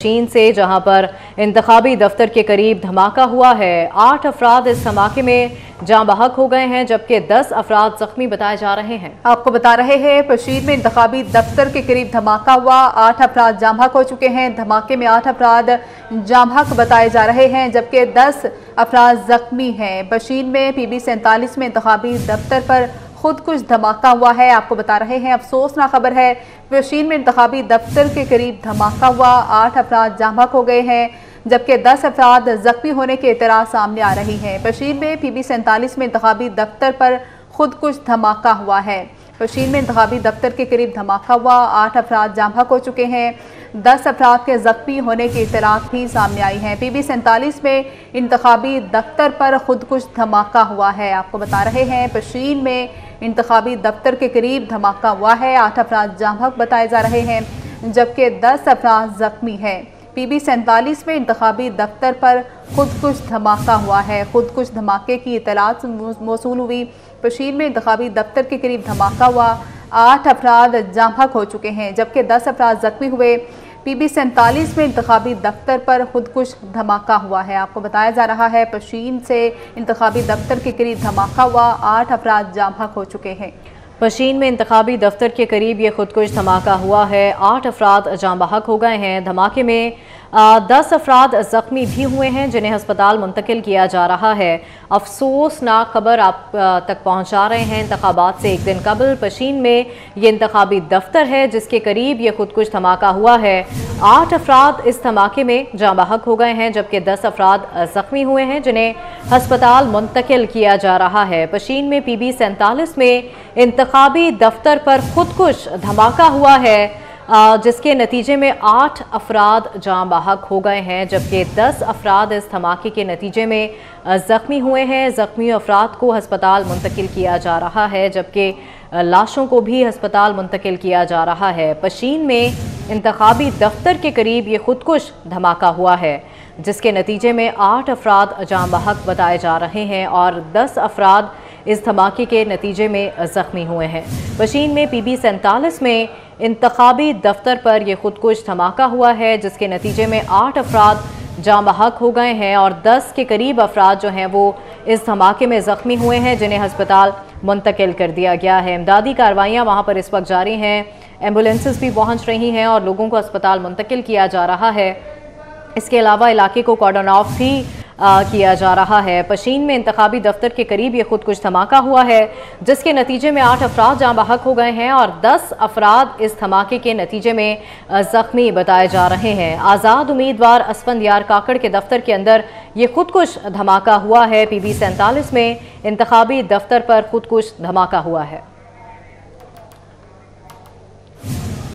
चीन से, जहाँ पर इंतबी दफ्तर के करीब धमाका हुआ है। आठ अफराद इस धमाके में जाँ बहक हो गए हैं, जबकि दस अफराद जख्मी बताए जा रहे हैं। आपको बता रहे हैं पशीर में इंतबी दफ्तर के करीब धमाका हुआ। आठ अफराद जाम हो चुके हैं। धमाके में आठ अफराद जाम बताए जा रहे हैं, जबकि दस अफराद जख्मी हैं। बशीर में, पी बी सैंतालीस में इंतबी दफ्तर पर खुद कुछ धमाका हुआ है, आपको बता रहे हैं। अफसोसनाक खबर है वशीन में इंतबी दफ्तर के करीब धमाका हुआ। आठ अफराद जामक हो गए हैं, जबकि दस अफराद जख्मी होने के इतरा सामने आ रही हैं। बशीर में पी बी सैंतालीस में इंतबी दफ्तर पर खुद कुछ धमाका हुआ है। बशीर में इंतबी दफ्तर के करीब धमाका हुआ। आठ अफराद जामक हो चुके हैं। दस अफराद के जख्मी होने की इतराक भी सामने आई हैं। पी बी सैंतालीस में इंतबी दफ्तर पर खुद कुछ धमाका हुआ है, आपको बता रहे हैं। बशीर में इंतबी दफ्तर के करीब धमाका हुआ है। आठ अफराद जामक बताए जा रहे हैं, जबकि दस अफराज जख्मी हैं। पी बी सैंतालीस में इंतबी दफ्तर पर खुद कुछ धमाका हुआ है। खुद कुछ धमाके की इतलात मौसू हुई। पशीर में इंतबी दफ्तर के करीब धमाका हुआ। आठ अफराद जामक हो चुके हैं, जबकि दस अफराद जख्मी हुए। पी बी सैंतालीस में इंतबी दफ्तर पर खुदकुश धमाका हुआ है। आपको बताया जा रहा है पशीन से इंतबी दफ्तर के करीब धमाका हुआ, आठ अफराद जामक हो चुके हैं। पशीन में इंतबी दफ्तर के करीब ये खुद कुछ धमाका हुआ है। आठ अफराद जाम बहक हो गए हैं। धमाके में दस अफराद ज़ख्मी भी हुए हैं, जिन्हें हस्पताल मुंतकिल किया जा रहा है। अफसोसनाक खबर आप तक पहुँचा रहे हैं। इंतबात से एक दिन कबल पशीन में ये इंतबी दफ्तर है, जिसके करीब ये खुदकुश धमाका हुआ है। आठ अफराद इस धमाके में जाँ बहक हो गए हैं, जबकि दस अफराद ज़ख्मी हुए हैं, जिन्हें हस्पताल मुंतकिल किया जा रहा है। पशीन में पी बी सैंतालीस में इंतबी दफ्तर पर खुद कुछ धमाका हुआ है जिसके नतीजे में आठ अफराद जाँ बाहक हो गए हैं, जबकि दस अफराद इस धमाके के नतीजे में ज़ख्मी हुए हैं। ज़ख्मी अफराद को हस्पताल मुंतकिल किया जा रहा है, जबकि लाशों को भी हस्पताल मुंतकिल किया जा रहा है। पशीन में इंतबी दफ्तर के करीब ये खुद कुछ धमाका हुआ है, जिसके नतीजे में आठ अफराद जाम बहक बताए जा रहे हैं और दस अफराद इस धमाके के नतीजे में ज़ख्मी हुए हैं। पशीन में पी बी सैंतालीस में इंतबी दफ्तर पर यह खुदकुश धमाका हुआ है, जिसके नतीजे में आठ अफराद जाम बहक हो गए हैं और दस के करीब अफराद जो हैं वो इस धमाके में ज़ख्मी हुए हैं, जिन्हें हस्पताल मुंतकिल कर दिया गया है। इमदादी कार्रवाइयाँ वहाँ पर इस वक्त जारी हैं। एम्बुलेंसेस भी पहुँच रही हैं और लोगों को अस्पताल मुंतकिल किया जा रहा है। इसके अलावा इलाके को कॉर्डन ऑफ़ भी आ, किया जा रहा है। पशीन में इंतबी दफ्तर के करीब ये खुद कुछ धमाका हुआ है जिसके नतीजे में आठ अफराद जहाँ बहक हो गए हैं और दस अफराद इस धमाके के नतीजे में जख्मी बताए जा रहे हैं। आज़ाद उम्मीदवार असफंद यार काकड़ के दफ्तर के अंदर ये खुद कुछ धमाका हुआ है। पी बी सैंतालीस में इंतबी दफ्तर पर खुद कुछ धमाका हुआ है।